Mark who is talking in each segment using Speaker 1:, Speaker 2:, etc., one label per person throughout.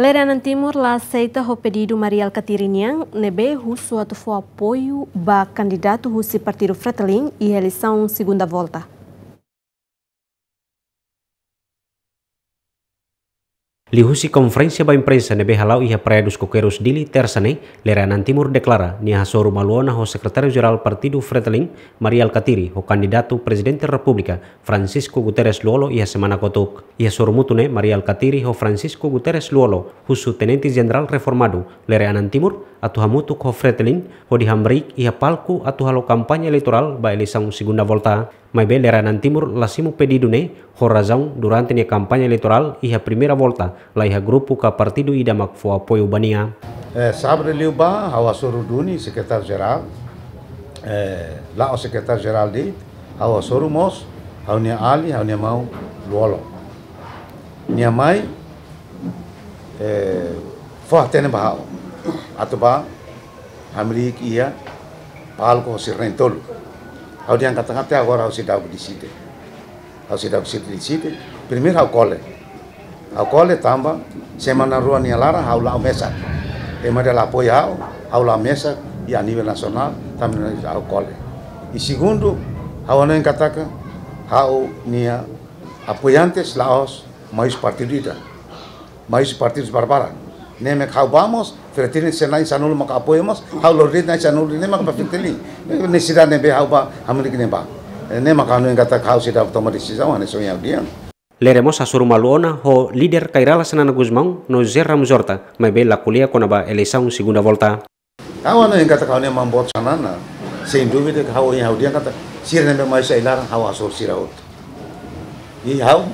Speaker 1: Leranan Timur la aceita o pedido Marial Catirinian nebe russo atu apoio ba candidato russo Partido Fretilin e eleição segunda volta.
Speaker 2: Lihusi konferensi ba imprensa nebe halau iha praia dos coqueiros dili tersane, Leranan Timur deklara ni hasoru maluona ho sekretario geral Partido Fretilin, Maria Alcatiri, ho candidato presidente República, Francisco Guterres Luolo iha semana kotuk. Iha soru mutune Maria Alcatiri ho Francisco Guterres Luolo, husu tenente general reformado, Leranan Timur, atu hamutu ho Fretilin, ho dihambrik iha palku atu halo kampanye elektoral ba elisang segunda volta. Mai be Leranan Timur lasimu pedido ne ho razão durante a campanha eleitoral e a primeira volta lá iha grupo ka partido idamak fo apoio bania.
Speaker 3: É, sabre liuba hawa soruduni secretário geral é, lá o secretário geral de hawa sorumos haunia ali haunia mau luolo. Nia mai é, fo atene bahau atau ba hamrik ia palko sirrentolo. Ao dia kata-kata agora ao cidade de Site. Ao cidade de Site, primeiro ao cole. Ao cole tamba, semana rua nia lara ao lá mesa. E mas ela apoia ao, ao lá mesa e a nível nacional também ao cole. E segundo, ao não katakan, ao nia apoiantes laos mais partidos mais partidos barbaran. Nem kau vamos, Fretini senai sanul maka apoyamos, hau lorit na sanul ne maka pafitili. Ne sida ne be hau ba hamri ne ba. Ne maka anu kata hau sida otomatis sisa wane so yang dia.
Speaker 2: Leremos asur maluona ho líder Kairala Senana Guzmão no Zerra Muzorta, bela kuliah kona ba eleição segunda volta.
Speaker 3: Kau anu yang kata kau ne mambuat sanana, sem dúvida que hau yang hau dia kata sir ne mai sa ilar hau asur siraut. I hau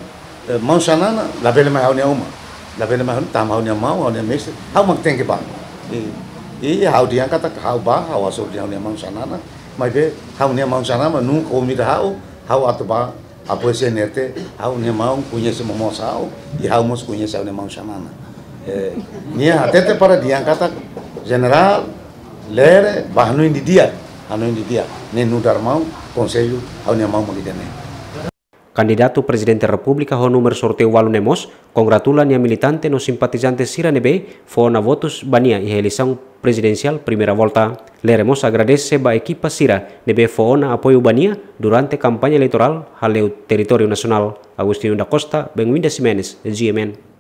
Speaker 3: mau sanana la bele mai hau ne uma. la vele mahun tam hau nya mau hau nya mix hau mak teng ke ba i i hau dia kata hau ba hau aso dia nya mau sana na. Mai be hau nya mau sana ma nu ko mi hau hau atu ba apa se nerte hau nya mau punya se mo sao i hau mos punya sa nya mau sana na. Eh nia atete para dia kata general lere bahnu indi dia. Anu indi dia. Ne nu dar mau conselho hau nya mau mo lidene
Speaker 2: Candidato Presidente da República ho número sorteio walu nemos, congratulan ya militante no simpatizante Siranebe fo na votos bania e eleição presidencial primeira volta. Leremos agradece ba equipa Sira nebe fo na apoio bania durante campanha eleitoral haleu território nacional. Agustinho da Costa, Benguinda Simenes, GMN.